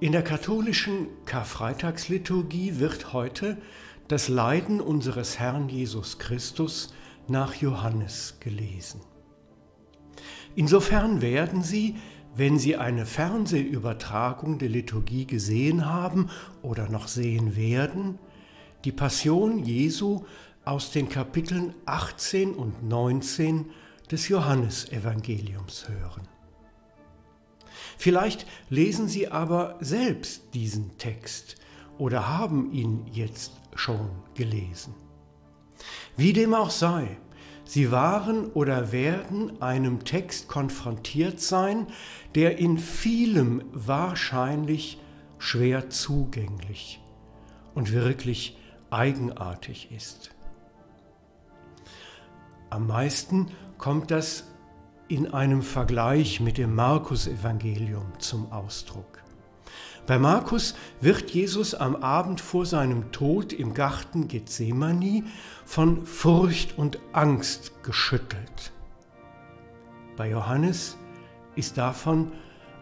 In der katholischen Karfreitagsliturgie wird heute das Leiden unseres Herrn Jesus Christus nach Johannes gelesen. Insofern werden Sie, wenn Sie eine Fernsehübertragung der Liturgie gesehen haben oder noch sehen werden, die Passion Jesu aus den Kapiteln 18 und 19 des Johannesevangeliums hören. Vielleicht lesen Sie aber selbst diesen Text oder haben ihn jetzt schon gelesen. Wie dem auch sei, Sie waren oder werden einem Text konfrontiert sein, der in vielem wahrscheinlich schwer zugänglich und wirklich eigenartig ist. Am meisten kommt das in einem Vergleich mit dem Markus-Evangelium zum Ausdruck. Bei Markus wird Jesus am Abend vor seinem Tod im Garten Gethsemane von Furcht und Angst geschüttelt. Bei Johannes ist davon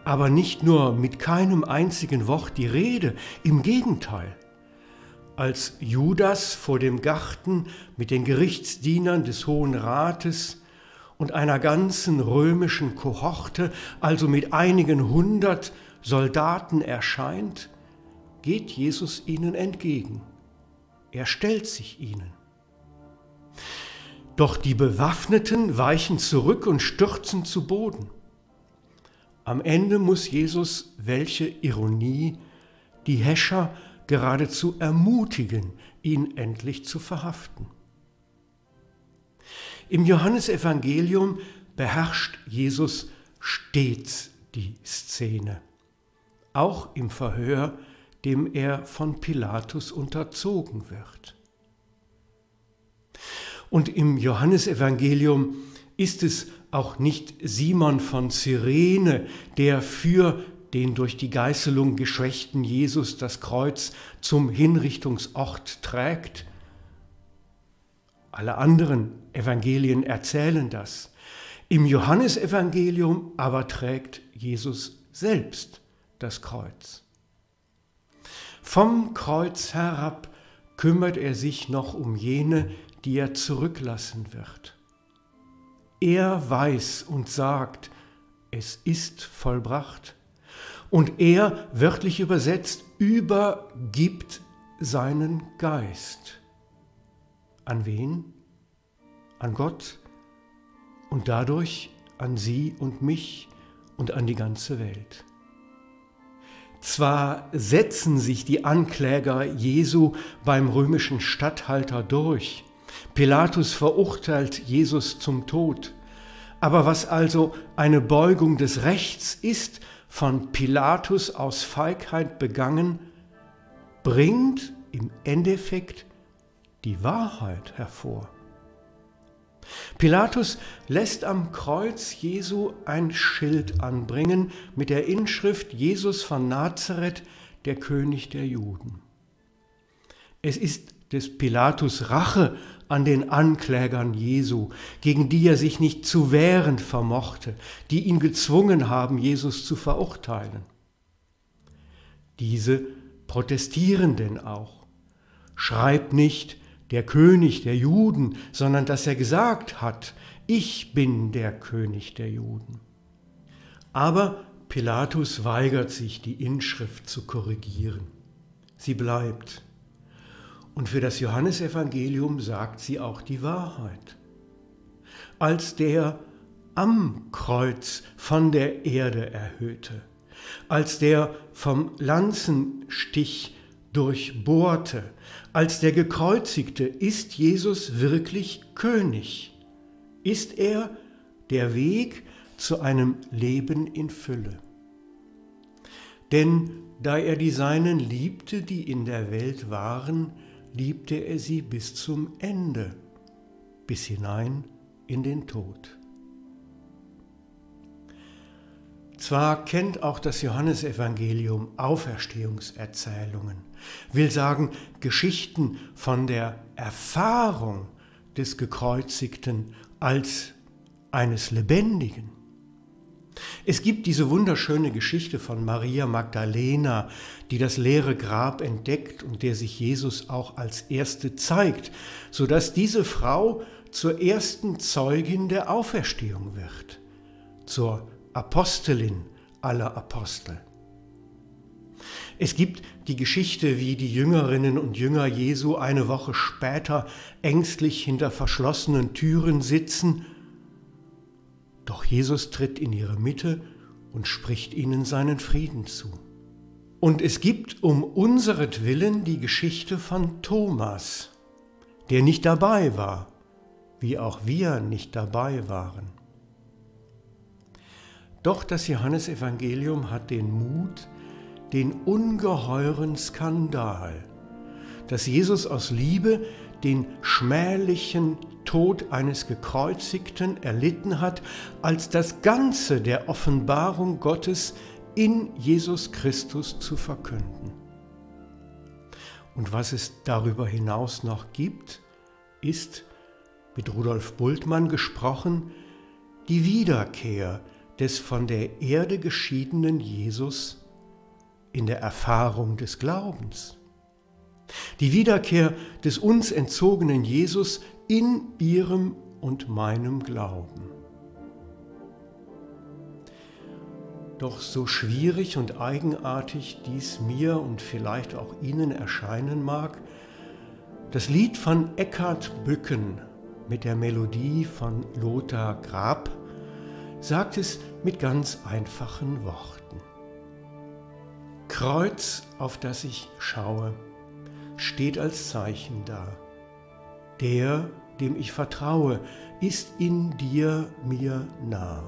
aber nicht nur mit keinem einzigen Wort die Rede, im Gegenteil. Als Judas vor dem Garten mit den Gerichtsdienern des Hohen Rates und einer ganzen römischen Kohorte, also mit einigen hundert Soldaten erscheint, geht Jesus ihnen entgegen. Er stellt sich ihnen. Doch die Bewaffneten weichen zurück und stürzen zu Boden. Am Ende muss Jesus, welche Ironie, die Häscher geradezu ermutigen, ihn endlich zu verhaften. Im Johannesevangelium beherrscht Jesus stets die Szene, auch im Verhör, dem er von Pilatus unterzogen wird. Und im Johannesevangelium ist es auch nicht Simon von Cyrene, der für den durch die Geißelung geschwächten Jesus das Kreuz zum Hinrichtungsort trägt, alle anderen Evangelien erzählen das. Im Johannesevangelium aber trägt Jesus selbst das Kreuz. Vom Kreuz herab kümmert er sich noch um jene, die er zurücklassen wird. Er weiß und sagt, es ist vollbracht. Und er, wörtlich übersetzt, übergibt seinen Geist. An wen? An Gott und dadurch an Sie und mich und an die ganze Welt. Zwar setzen sich die Ankläger Jesu beim römischen Statthalter durch, Pilatus verurteilt Jesus zum Tod, aber was also eine Beugung des Rechts ist, von Pilatus aus Feigheit begangen, bringt im Endeffekt die Wahrheit hervor. Pilatus lässt am Kreuz Jesu ein Schild anbringen mit der Inschrift Jesus von Nazareth, der König der Juden. Es ist des Pilatus Rache an den Anklägern Jesu, gegen die er sich nicht zu wehren vermochte, die ihn gezwungen haben, Jesus zu verurteilen. Diese protestieren denn auch. Schreib nicht, der König der Juden, sondern dass er gesagt hat, ich bin der König der Juden. Aber Pilatus weigert sich, die Inschrift zu korrigieren. Sie bleibt. Und für das Johannesevangelium sagt sie auch die Wahrheit. Als der am Kreuz von der Erde erhöhte, als der vom Lanzenstich durchbohrte, als der Gekreuzigte, ist Jesus wirklich König? Ist er der Weg zu einem Leben in Fülle? Denn da er die Seinen liebte, die in der Welt waren, liebte er sie bis zum Ende, bis hinein in den Tod. Zwar kennt auch das Johannesevangelium Auferstehungserzählungen, will sagen Geschichten von der Erfahrung des Gekreuzigten als eines Lebendigen. Es gibt diese wunderschöne Geschichte von Maria Magdalena, die das leere Grab entdeckt und der sich Jesus auch als erste zeigt, so dass diese Frau zur ersten Zeugin der Auferstehung wird, zur Apostelin aller Apostel. Es gibt die Geschichte, wie die Jüngerinnen und Jünger Jesu eine Woche später ängstlich hinter verschlossenen Türen sitzen, doch Jesus tritt in ihre Mitte und spricht ihnen seinen Frieden zu. Und es gibt um unseretwillen die Geschichte von Thomas, der nicht dabei war, wie auch wir nicht dabei waren. Doch das Johannesevangelium hat den Mut, den ungeheuren Skandal, dass Jesus aus Liebe den schmählichen Tod eines Gekreuzigten erlitten hat, als das Ganze der Offenbarung Gottes in Jesus Christus zu verkünden. Und was es darüber hinaus noch gibt, ist, mit Rudolf Bultmann gesprochen, die Wiederkehr des von der Erde geschiedenen Jesus in der Erfahrung des Glaubens. Die Wiederkehr des uns entzogenen Jesus in ihrem und meinem Glauben. Doch so schwierig und eigenartig dies mir und vielleicht auch Ihnen erscheinen mag, das Lied von Eckhard Bücken mit der Melodie von Lothar Grab sagt es mit ganz einfachen Worten. Kreuz, auf das ich schaue, steht als Zeichen da. Der, dem ich vertraue, ist in dir mir nah.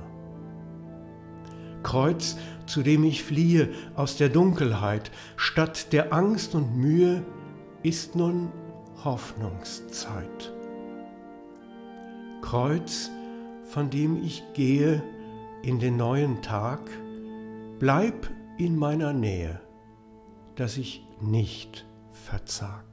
Kreuz, zu dem ich fliehe aus der Dunkelheit, statt der Angst und Mühe, ist nun Hoffnungszeit. Kreuz, von dem ich gehe in den neuen Tag, bleib in meiner Nähe, dass ich nicht verzag.